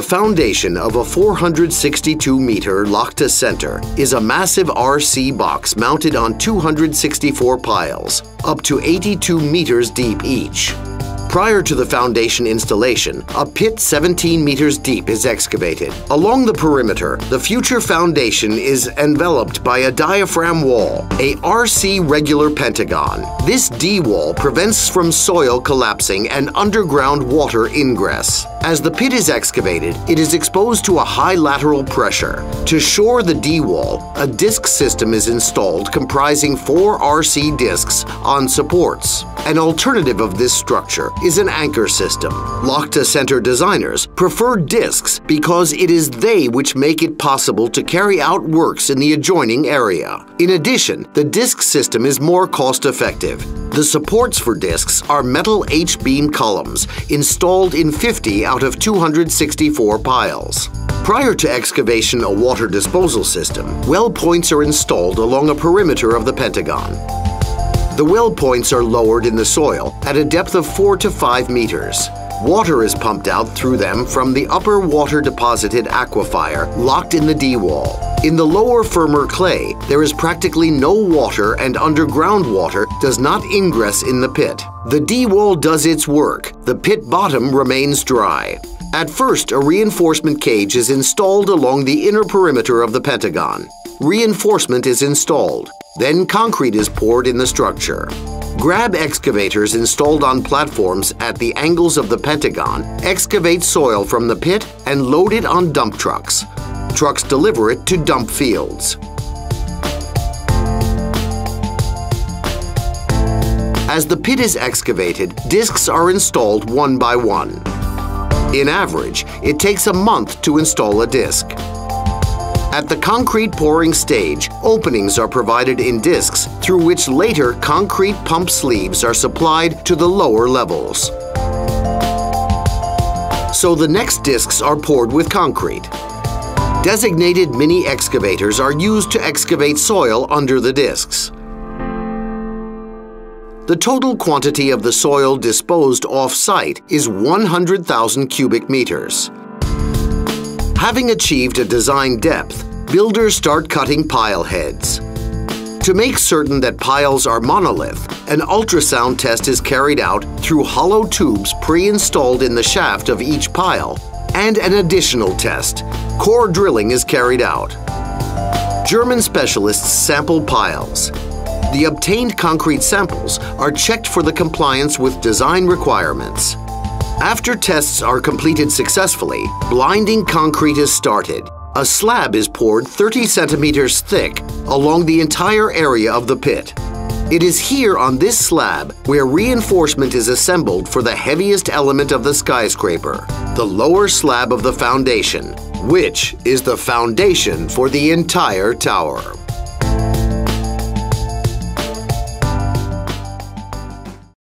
The foundation of a 462-meter Lakhta Center is a massive RC box mounted on 264 piles, up to 82 meters deep each. Prior to the foundation installation, a pit 17 meters deep is excavated. Along the perimeter, the future foundation is enveloped by a diaphragm wall, a RC regular pentagon. This D-wall prevents from soil collapsing and underground water ingress. As the pit is excavated, it is exposed to a high lateral pressure. To shore the D-wall, a disc system is installed comprising four RC discs on supports. An alternative of this structure is an anchor system. Lakhta Center designers prefer discs because it is they which make it possible to carry out works in the adjoining area. In addition, the disc system is more cost-effective. The supports for discs are metal H-beam columns installed in 50 out of 264 piles. Prior to excavation a water disposal system, well points are installed along a perimeter of the Pentagon. The well points are lowered in the soil at a depth of 4 to 5 meters. Water is pumped out through them from the upper water deposited aquifer locked in the D-wall. In the lower firmer clay, there is practically no water and underground water does not ingress in the pit. The D-wall does its work. The pit bottom remains dry. At first, a reinforcement cage is installed along the inner perimeter of the Pentagon. Reinforcement is installed. Then concrete is poured in the structure. Grab excavators installed on platforms at the angles of the Pentagon excavate soil from the pit and load it on dump trucks. Trucks deliver it to dump fields. As the pit is excavated, discs are installed one by one. In average, it takes a month to install a disc. At the concrete pouring stage, openings are provided in discs through which later concrete pump sleeves are supplied to the lower levels. So the next discs are poured with concrete. Designated mini excavators are used to excavate soil under the discs. The total quantity of the soil disposed off-site is 100,000 cubic meters. Having achieved a design depth, builders start cutting pile heads. To make certain that piles are monolith, an ultrasound test is carried out through hollow tubes pre-installed in the shaft of each pile, and an additional test. Core drilling is carried out. German specialists sample piles. The obtained concrete samples are checked for the compliance with design requirements. After tests are completed successfully, blinding concrete is started. A slab is poured 30 centimeters thick along the entire area of the pit. It is here on this slab where reinforcement is assembled for the heaviest element of the skyscraper, the lower slab of the foundation, which is the foundation for the entire tower.